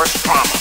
force trauma.